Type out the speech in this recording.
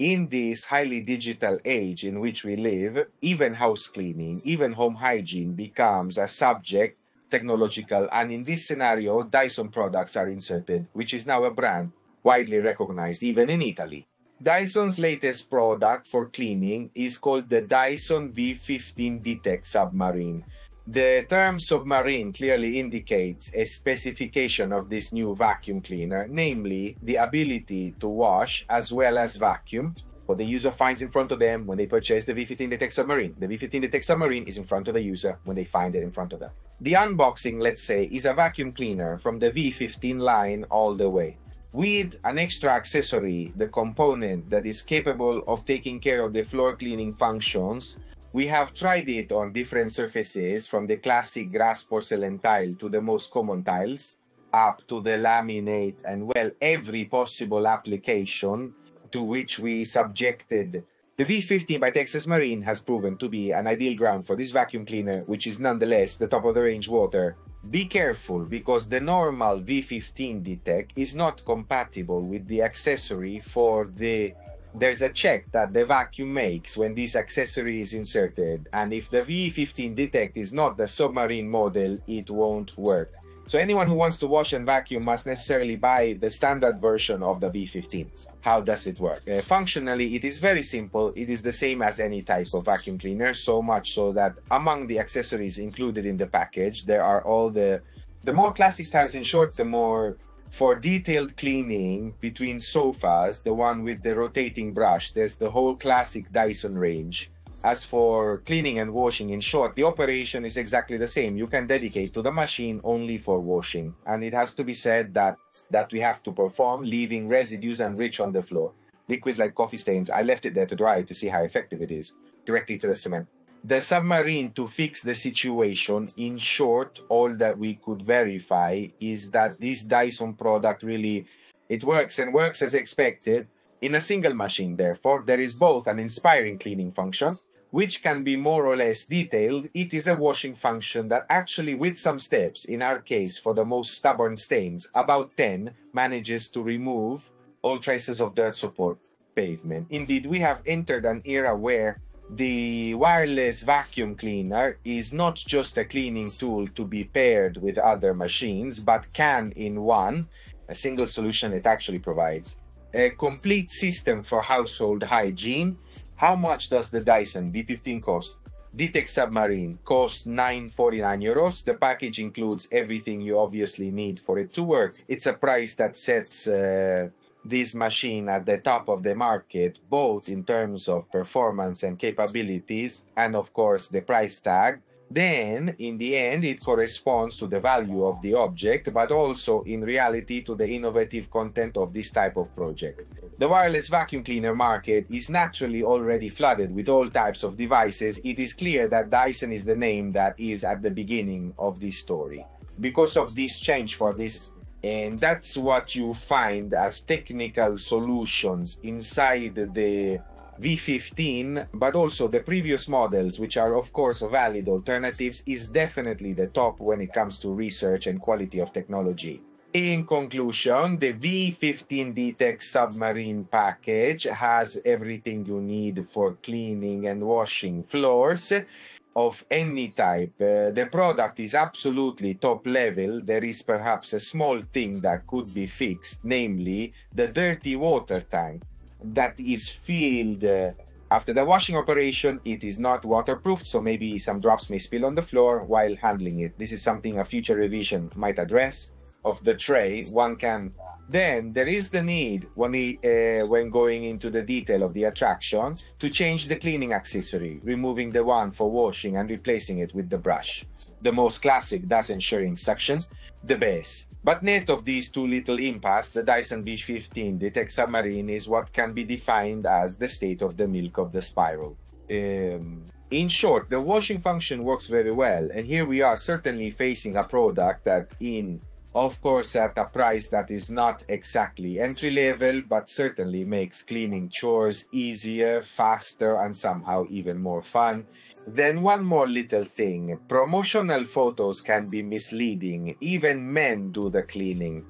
in this highly digital age in which we live, even house cleaning, even home hygiene becomes a subject technological. And in this scenario, Dyson products are inserted, which is now a brand widely recognized even in Italy. Dyson's latest product for cleaning is called the Dyson V15 Detect Submarine. The term submarine clearly indicates a specification of this new vacuum cleaner, namely the ability to wash as well as vacuum what the user finds in front of them when they purchase the V15 Detect Submarine. The V15 Detect Submarine is in front of the user when they find it in front of them. The unboxing, let's say, is a vacuum cleaner from the V15 line all the way with an extra accessory, the component that is capable of taking care of the floor cleaning functions. We have tried it on different surfaces from the classic grass porcelain tile to the most common tiles up to the laminate and well every possible application to which we subjected. The V15 Detect Submarine has proven to be an ideal ground for this vacuum cleaner, which is nonetheless the top of the range water. Be careful because the normal V15 Detect is not compatible with the accessory for the there's a check that the vacuum makes when this accessory is inserted and if the V15 Detect is not the submarine model it won't work. So anyone who wants to wash and vacuum must necessarily buy the standard version of the V15. How does it work? Uh, functionally, it is very simple. It is the same as any type of vacuum cleaner, so much so that among the accessories included in the package, there are all the the more classic styles in short, the more for detailed cleaning between sofas, the one with the rotating brush, there's the whole classic Dyson range as for cleaning and washing, in short, the operation is exactly the same. You can dedicate to the machine only for washing. And it has to be said that, that we have to perform, leaving residues and rich on the floor. Liquids like coffee stains, I left it there to dry to see how effective it is, directly to the cement. The submarine to fix the situation, in short, all that we could verify is that this Dyson product really, it works and works as expected in a single machine. Therefore, there is both an inspiring cleaning function which can be more or less detailed, it is a washing function that actually with some steps, in our case for the most stubborn stains, about 10, manages to remove all traces of dirt support pavement. Indeed, we have entered an era where the wireless vacuum cleaner is not just a cleaning tool to be paired with other machines, but can in one, a single solution it actually provides, a complete system for household hygiene how much does the Dyson V15 cost? Detect Submarine costs 949 euros. The package includes everything you obviously need for it to work. It's a price that sets uh, this machine at the top of the market, both in terms of performance and capabilities, and of course the price tag then in the end it corresponds to the value of the object but also in reality to the innovative content of this type of project. The wireless vacuum cleaner market is naturally already flooded with all types of devices. It is clear that Dyson is the name that is at the beginning of this story. Because of this change for this and that's what you find as technical solutions inside the V15, but also the previous models, which are of course valid alternatives, is definitely the top when it comes to research and quality of technology. In conclusion, the V15 Detect submarine package has everything you need for cleaning and washing floors of any type. Uh, the product is absolutely top level. There is perhaps a small thing that could be fixed, namely the dirty water tank that is filled uh, after the washing operation, it is not waterproof, so maybe some drops may spill on the floor while handling it. This is something a future revision might address. Of the tray, one can. Then there is the need, when, he, uh, when going into the detail of the attraction, to change the cleaning accessory, removing the one for washing and replacing it with the brush. The most classic thus ensuring suction, the base. But net of these two little impasse, the Dyson V15 Detect Submarine is what can be defined as the state of the milk of the spiral. Um, in short, the washing function works very well, and here we are certainly facing a product that in of course at a price that is not exactly entry level but certainly makes cleaning chores easier faster and somehow even more fun. Then one more little thing. Promotional photos can be misleading. Even men do the cleaning